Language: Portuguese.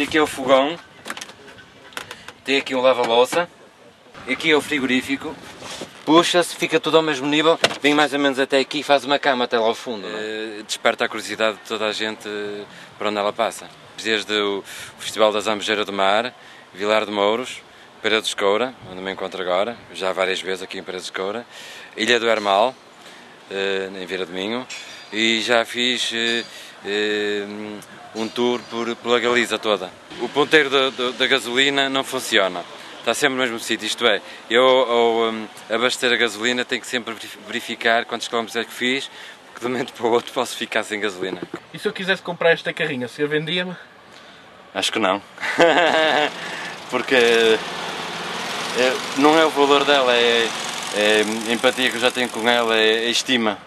Este aqui é o fogão. Tem aqui um lava-louça. Aqui é o frigorífico. Puxa-se, fica tudo ao mesmo nível, vem mais ou menos até aqui e faz uma cama até lá ao fundo. É? Desperta a curiosidade de toda a gente para onde ela passa. Desde o Festival da Zambujeira do Mar, Vilar de Mouros, Paredes de Coura, onde me encontro agora, já várias vezes aqui em Paredes de Coura, Ilha do Hermal, em Vira de Minho, e já fiz tour por, pela Galiza toda. O ponteiro da, da, da gasolina não funciona está sempre no mesmo sítio, isto é, eu ao um, abastecer a gasolina tenho que sempre verificar quantos quilómetros é que fiz, porque de um momento para o outro posso ficar sem gasolina. E se eu quisesse comprar esta carrinha, o senhor vendia-me? Acho que não, porque é, não é o valor dela, é, é, a empatia que eu já tenho com ela, é a estima.